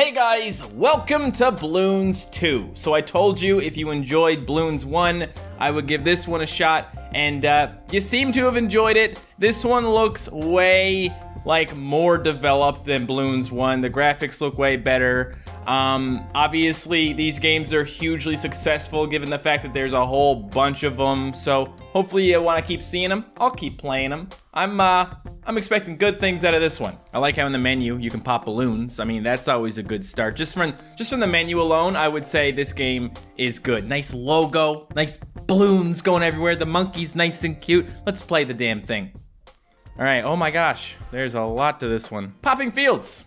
Hey guys, welcome to Bloons 2. So I told you if you enjoyed Bloons 1, I would give this one a shot, and uh, you seem to have enjoyed it. This one looks way like more developed than Bloons 1. The graphics look way better. Um, obviously, these games are hugely successful given the fact that there's a whole bunch of them. So hopefully you want to keep seeing them. I'll keep playing them. I'm uh, I'm expecting good things out of this one. I like how in the menu you can pop balloons. I mean, that's always a good start. Just from just from the menu alone, I would say this game is good. Nice logo, nice balloons going everywhere. The monkey's nice and cute. Let's play the damn thing. All right. Oh my gosh, there's a lot to this one. Popping fields.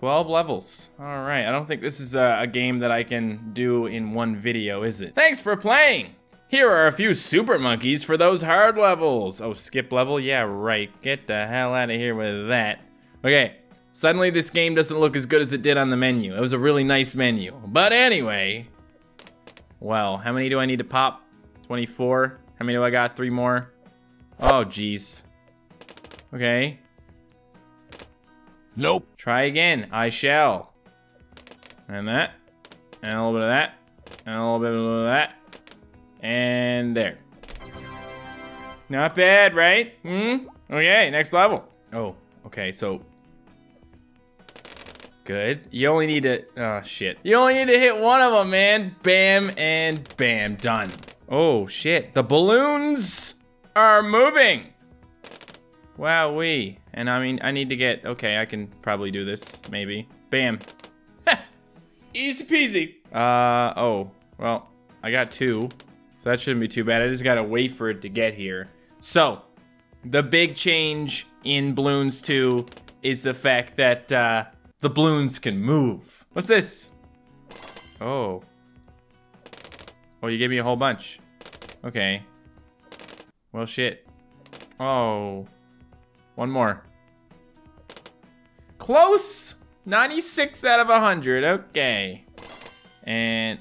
12 levels. All right, I don't think this is a, a, game that I can do in one video, is it? Thanks for playing! Here are a few super monkeys for those hard levels. Oh, skip level? Yeah, right. Get the hell out of here with that. Okay, suddenly this game doesn't look as good as it did on the menu. It was a really nice menu. But anyway, well, how many do I need to pop? 24. How many do I got? Three more? Oh, jeez. Okay, Nope. Try again. I shall. And that. And a little bit of that. And a little bit of that. And there. Not bad, right? Hmm? Okay, next level. Oh, okay, so... Good. You only need to... Oh, shit. You only need to hit one of them, man. Bam and bam. Done. Oh, shit. The balloons are moving. Wow, we. And I mean, I need to get, okay, I can probably do this, maybe. Bam. Easy peasy. Uh, oh, well, I got two. So that shouldn't be too bad. I just gotta wait for it to get here. So, the big change in Bloons 2 is the fact that uh, the balloons can move. What's this? Oh. Oh, you gave me a whole bunch. Okay. Well, shit. Oh. One more. Close! 96 out of 100. Okay. And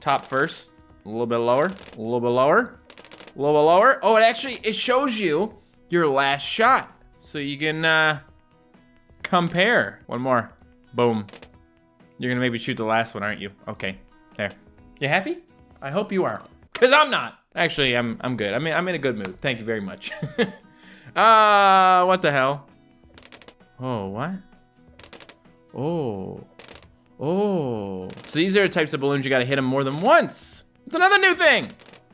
top first. A little bit lower. A little bit lower. A little bit lower. Oh, it actually, it shows you your last shot. So you can uh, compare. One more. Boom. You're gonna maybe shoot the last one, aren't you? Okay. There. You happy? I hope you are. Cause I'm not. Actually, I'm I'm good. I mean, I'm in a good mood. Thank you very much. Ah, uh, what the hell? Oh, what? Oh. Oh. So these are the types of balloons you gotta hit them more than once. It's another new thing.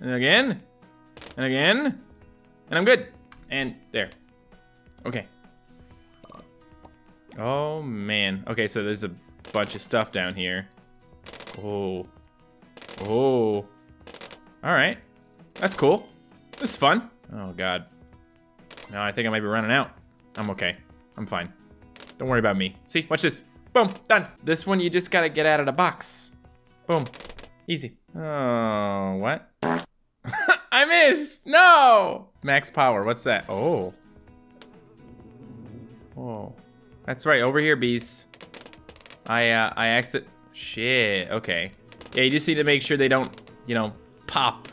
And again. And again. And I'm good. And there. Okay. Oh, man. Okay, so there's a bunch of stuff down here. Oh. Oh. All right. That's cool. This is fun. Oh, God. No, I think I might be running out. I'm okay. I'm fine. Don't worry about me. See, watch this. Boom, done. This one, you just gotta get out of the box. Boom, easy. Oh, what? I missed, no! Max power, what's that? Oh. Oh, that's right, over here, bees. I, uh, I exit, shit, okay. Yeah, you just need to make sure they don't, you know, pop.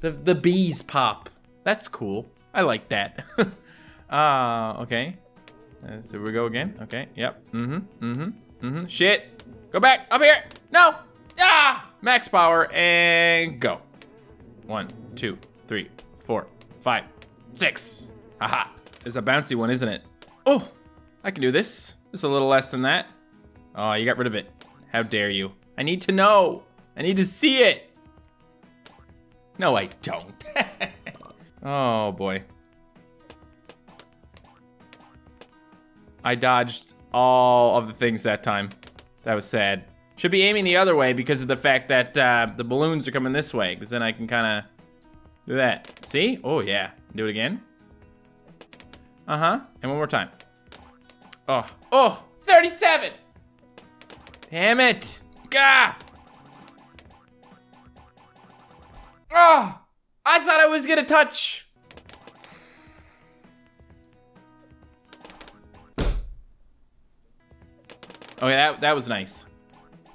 The, the bees pop. That's cool. I like that. Ah, uh, okay. Uh, so we go again. Okay, yep. Mm-hmm, mm-hmm, mm-hmm. Shit. Go back, up here. No. Ah! Max power, and go. One, two, three, four, five, six. Aha. It's a bouncy one, isn't it? Oh, I can do this. Just a little less than that. Oh, you got rid of it. How dare you? I need to know. I need to see it. No, I don't. Oh boy. I dodged all of the things that time. That was sad. Should be aiming the other way because of the fact that uh, the balloons are coming this way. Because then I can kind of do that. See? Oh, yeah. Do it again. Uh-huh. And one more time. Oh. Oh! 37! Damn it! Gah! Oh! I thought I was gonna touch. Okay, that, that was nice.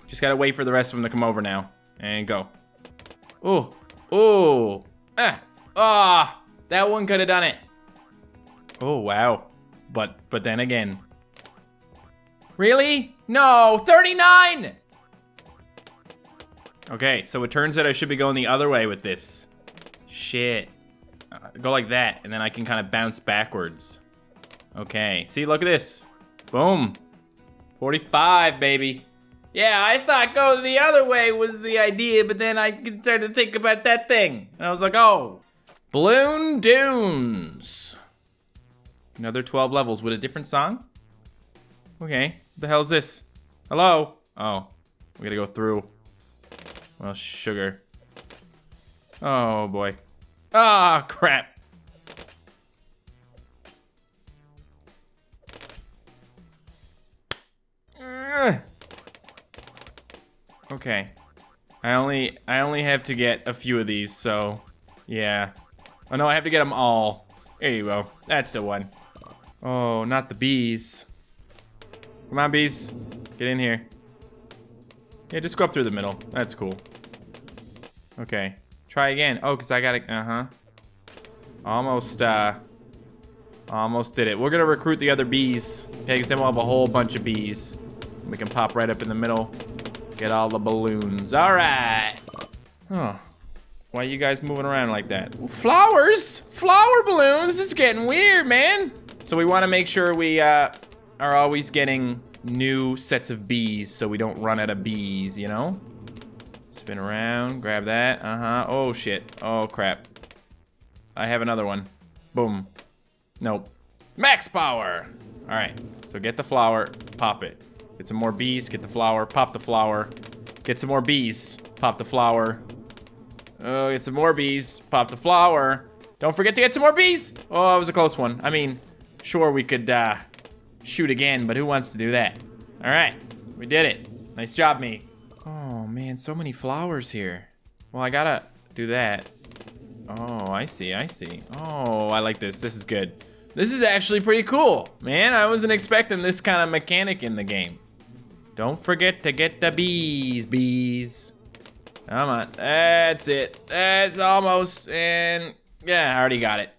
Just gotta wait for the rest of them to come over now. And go. Oh, oh, ah, ah, that one could have done it. Oh, wow. But, but then again. Really? No, 39! Okay, so it turns out I should be going the other way with this. Shit. Uh, go like that, and then I can kind of bounce backwards. Okay, see, look at this. Boom. 45, baby. Yeah, I thought go the other way was the idea, but then I started to think about that thing. And I was like, oh. Balloon Dunes. Another 12 levels with a different song? Okay, what the hell is this? Hello? Oh, we gotta go through. Well, sugar. Oh, boy. Ah, crap. Okay. I only I only have to get a few of these, so yeah. Oh no, I have to get them all. There you go. That's the one. Oh, not the bees. Come on, bees. Get in here. Yeah, just go up through the middle. That's cool. Okay. Try again. Oh, because I got to... Uh-huh. Almost, uh... Almost did it. We're going to recruit the other bees. Okay, because then we'll have a whole bunch of bees. We can pop right up in the middle. Get all the balloons. All right. Oh. Why are you guys moving around like that? Flowers? Flower balloons? This is getting weird, man. So we want to make sure we uh, are always getting new sets of bees so we don't run out of bees, you know? Spin around, grab that. Uh-huh. Oh, shit. Oh, crap. I have another one. Boom. Nope. Max power! All right, so get the flower, pop it. Get some more bees, get the flower, pop the flower. Get some more bees, pop the flower. Oh, get some more bees, pop the flower. Don't forget to get some more bees. Oh, it was a close one. I mean, sure, we could uh, shoot again, but who wants to do that? All right, we did it. Nice job, me. Oh, man, so many flowers here. Well, I gotta do that. Oh, I see, I see. Oh, I like this. This is good. This is actually pretty cool. Man, I wasn't expecting this kind of mechanic in the game. Don't forget to get the bees, bees. Come on, that's it. That's almost, and yeah, I already got it.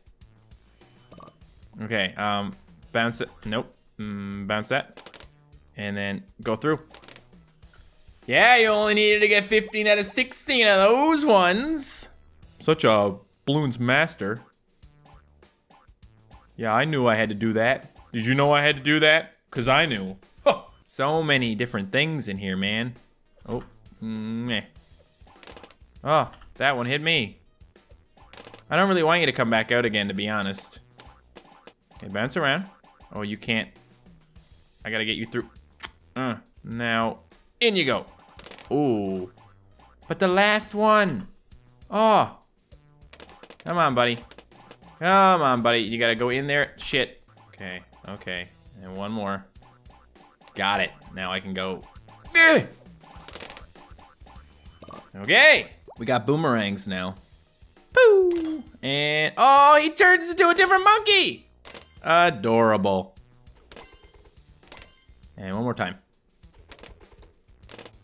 Okay, um, bounce it, nope, mm, bounce that. And then go through. Yeah, you only needed to get 15 out of 16 of those ones. Such a balloons master. Yeah, I knew I had to do that. Did you know I had to do that? Because I knew. So many different things in here, man. Oh, meh. Oh, that one hit me. I don't really want you to come back out again, to be honest. Okay, bounce around. Oh, you can't. I gotta get you through. Uh, now, in you go. Ooh. But the last one. Oh. Come on, buddy. Come on, buddy. You gotta go in there. Shit. Okay, okay. And one more. Got it. Now I can go. Okay. We got boomerangs now. Boo. And, oh, he turns into a different monkey. Adorable. And one more time.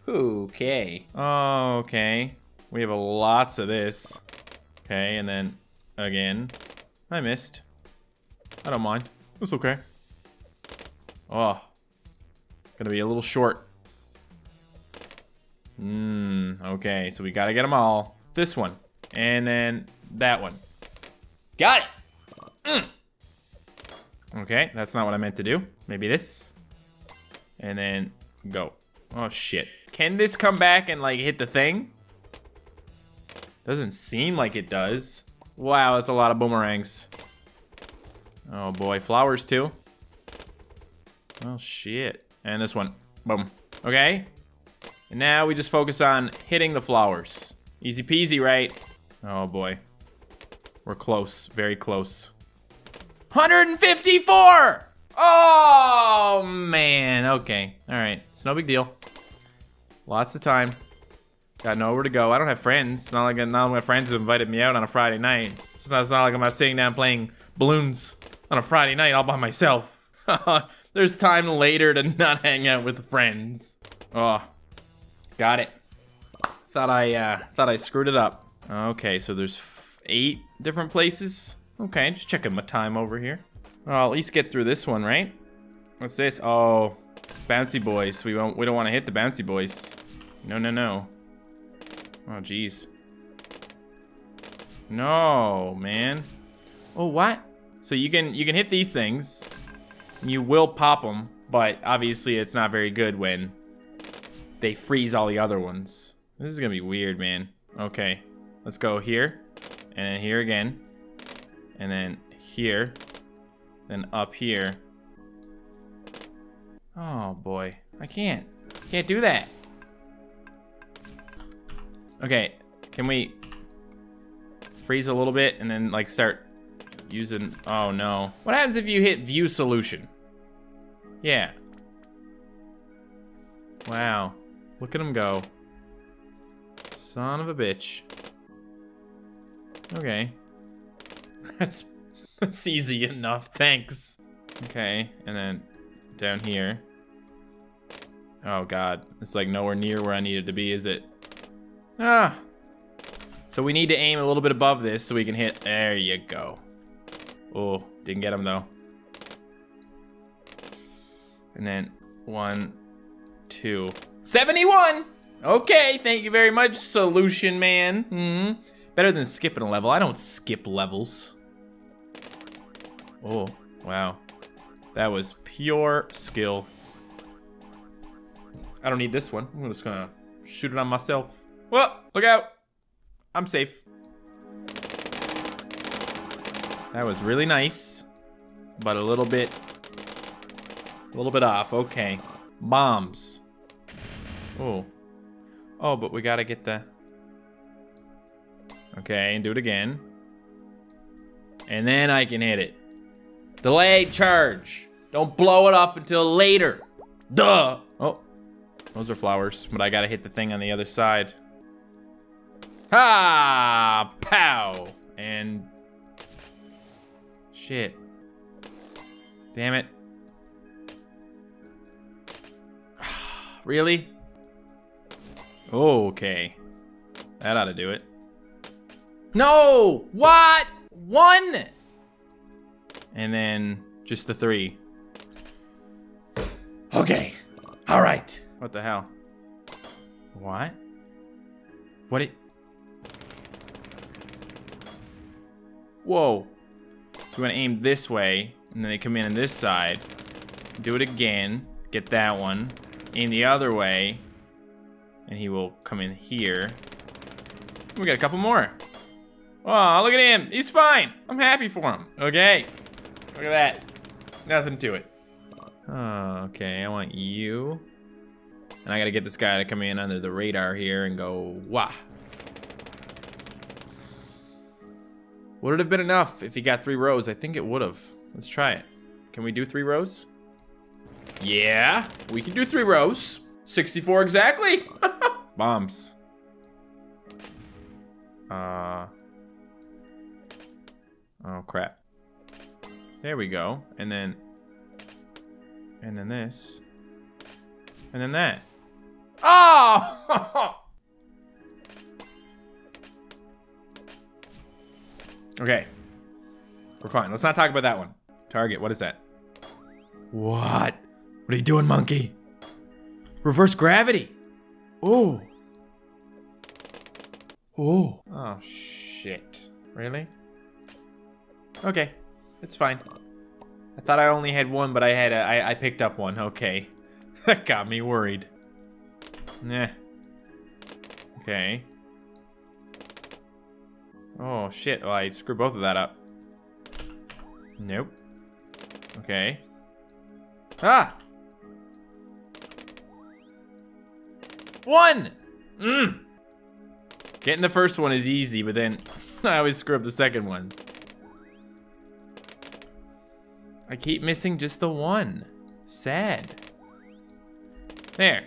Okay. Okay. We have lots of this. Okay, and then again. I missed. I don't mind. It's okay. Oh, Gonna be a little short. Mmm, okay, so we gotta get them all. This one, and then that one. Got it! Mm. Okay, that's not what I meant to do. Maybe this. And then go. Oh, shit. Can this come back and, like, hit the thing? Doesn't seem like it does. Wow, that's a lot of boomerangs. Oh, boy. Flowers, too. Oh, shit. And this one. Boom. Okay. And now we just focus on hitting the flowers. Easy peasy, right? Oh, boy. We're close. Very close. 154! Oh, man. Okay. All right. It's no big deal. Lots of time. Got nowhere to go. I don't have friends. It's not like none of my friends have invited me out on a Friday night. It's not, it's not like I'm sitting down playing balloons on a Friday night all by myself. There's time later to not hang out with friends. Oh, got it. Thought I, uh, thought I screwed it up. Okay, so there's eight different places. Okay, just checking my time over here. I'll at least get through this one, right? What's this? Oh, Bouncy boys. We won't. We don't want to hit the bouncy boys. No, no, no. Oh, jeez. No, man. Oh, what? So you can you can hit these things. You will pop them, but obviously it's not very good when they freeze all the other ones. This is gonna be weird, man. Okay, let's go here, and then here again, and then here, then up here. Oh boy, I can't. Can't do that. Okay, can we freeze a little bit and then like start using, oh no. What happens if you hit view solution? Yeah. Wow, look at him go. Son of a bitch. Okay. That's, that's easy enough, thanks. Okay, and then down here. Oh god, it's like nowhere near where I needed to be, is it? Ah. So we need to aim a little bit above this so we can hit, there you go. Oh, didn't get him though. And then one, two, 71! Okay, thank you very much, Solution Man. Mm -hmm. Better than skipping a level. I don't skip levels. Oh, wow. That was pure skill. I don't need this one. I'm just gonna shoot it on myself. Whoa, look out. I'm safe. That was really nice, but a little bit, a little bit off. Okay, bombs. Oh, oh, but we gotta get the. Okay, and do it again. And then I can hit it. Delayed charge. Don't blow it up until later. Duh. Oh, those are flowers, but I gotta hit the thing on the other side. Ha! Pow! And Shit. Damn it. really? Okay. That ought to do it. No! What? One! And then just the three. Okay. All right. What the hell? What? What it? Whoa. So we're gonna aim this way, and then they come in on this side. Do it again, get that one. Aim the other way, and he will come in here. We got a couple more. Oh, look at him. He's fine. I'm happy for him. Okay. Look at that. Nothing to it. Oh, okay, I want you. And I gotta get this guy to come in under the radar here and go, wah. Would it have been enough if he got three rows? I think it would have. Let's try it. Can we do three rows? Yeah, we can do three rows. 64 exactly. Bombs. Uh. Oh, crap. There we go. And then... And then this. And then that. Oh! Okay. We're fine. Let's not talk about that one. Target, what is that? What? What are you doing, monkey? Reverse gravity. Oh. Oh. Oh, shit. Really? Okay. It's fine. I thought I only had one, but I had a, I, I picked up one. Okay. that got me worried. Nah. Okay. Oh, shit. Oh, I screwed both of that up. Nope. Okay. Ah! One! Mmm! Getting the first one is easy, but then I always screw up the second one. I keep missing just the one. Sad. There.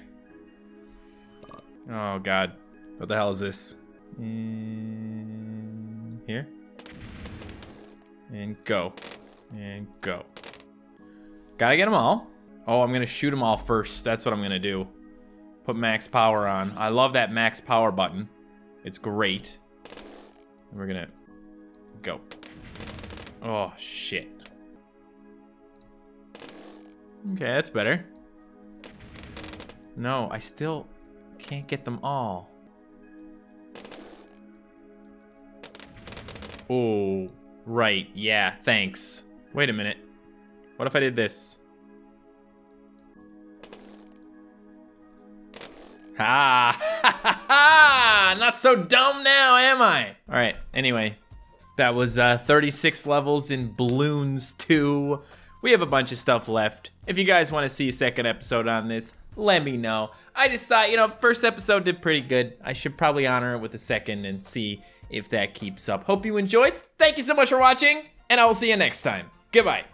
Oh, God. What the hell is this? And here. And go. And go. Gotta get them all. Oh, I'm gonna shoot them all first. That's what I'm gonna do. Put max power on. I love that max power button. It's great. We're gonna go. Oh, shit. Okay, that's better. No, I still can't get them all. Oh, right. Yeah, thanks. Wait a minute. What if I did this? Ha Not so dumb now, am I? All right, anyway. That was uh, 36 levels in Bloons 2. We have a bunch of stuff left. If you guys want to see a second episode on this, let me know. I just thought, you know, first episode did pretty good. I should probably honor it with a second and see if that keeps up. Hope you enjoyed. Thank you so much for watching, and I will see you next time. Goodbye.